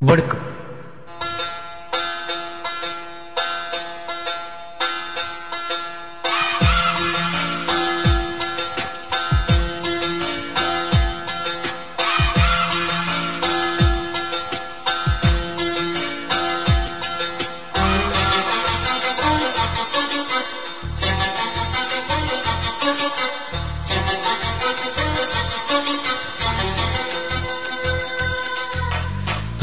வணக்கம்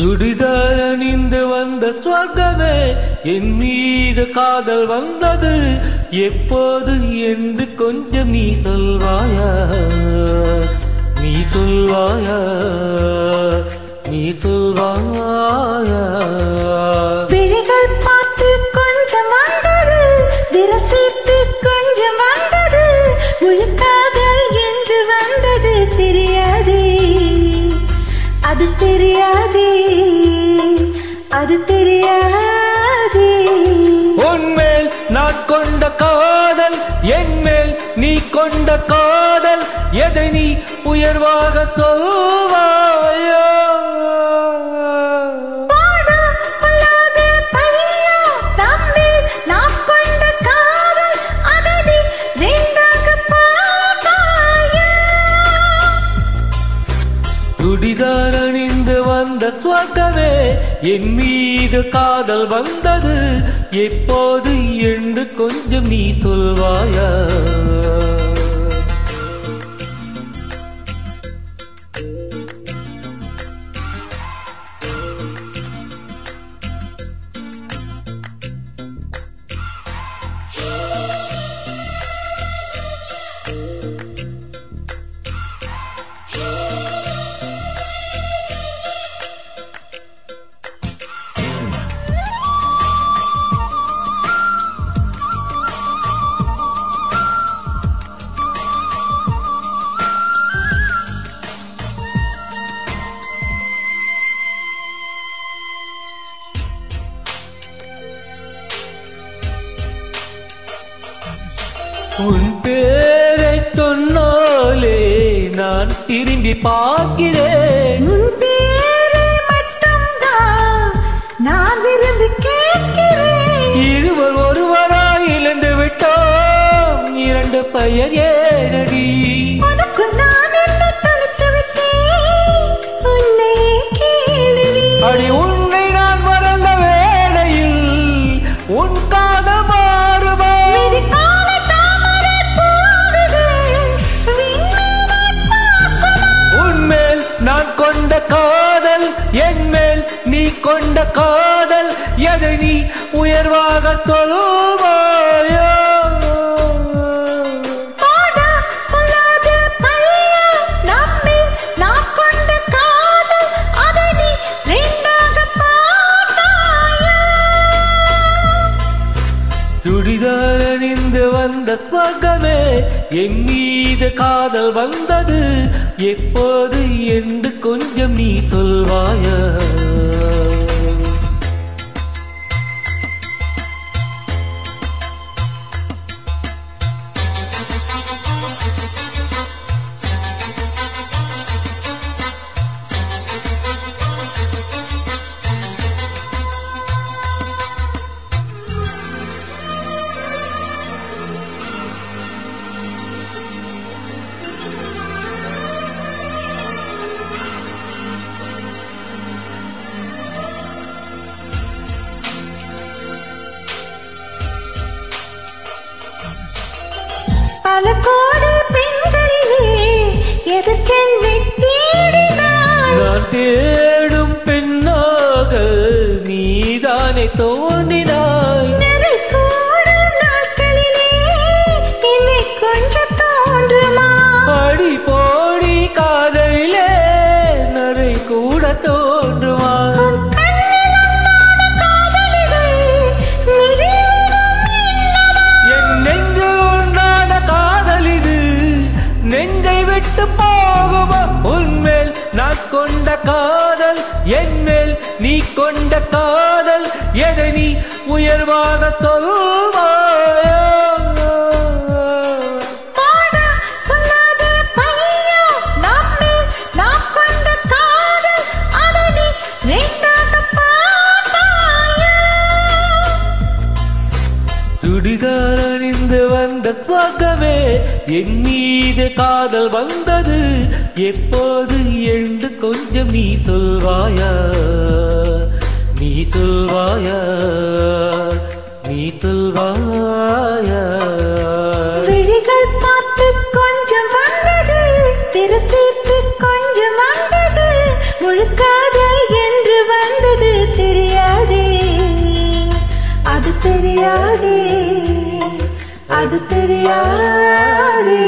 சுடிதார் அணிந்து வந்த சொர்க்கமே என் மீது காதல் வந்தது. எப்போது என்று கொஞ்சம் நீ சொல்வாயா? நீ சொல்வாயா? நீ சொல்வாயா? விழிகள் பார்த்து கொஞ்சம் வந்தது. கொஞ்சம் வந்தது. முழுக்காதல் என்று வந்தது தெரியாதே. அது தெரியாதே. அது தெரியாதே. உன்மேல் நான் கொண்ட காதல் என் மேல் நீ கொண்ட காதல் எதை நீ உயர்வாக சொல்வாயா? பாடா வந்த சுவர்க்கவே என் மீது காதல் வந்தது. எப்போது என்று கொஞ்சம் நீ சொல்வாயா? உன் பேரை சொன்னாலே நான் திரும்பி பார்க்கிறேன். உன் பேரை மட்டும்தான் நான் விரும்பி கேட்கிறேன். இருவர் ஒருவராய் இழந்து விட்டோம் இரண்டு பெயர் ஏனடி? காதல் எதை நீ உயர்வாக சொல்வாயோ? சுடிதார் அணிந்து வந்த ஸ்வர்க்கமே என் மீது காதல் வந்தது. எப்போது என்று கொஞ்சம் நீ சொல்வாயா? பல கோடி பெண்களிலே எதற்கென்னை தேடினாய் நான் தேடும் பெண்ணாக நீதானே தோன்றினாய் நீ கொண்ட காதல் எதை நீ உயர்வாக சொல்வாயோ அதற்காகவே என் மீது காதல் வந்தது. எப்போது எழுந்து கொஞ்சம் நீ சொல்வாயா? நீ சொல்வாயா? நீ சொல்வாயா? விழிகள் பார்த்து கொஞ்சம் வந்தது. திருசித்து கொஞ்சம் வந்தது. முழுக்காதல் என்று வந்தது தெரியாதே. அது தெரியாதே. அது தெரியாதே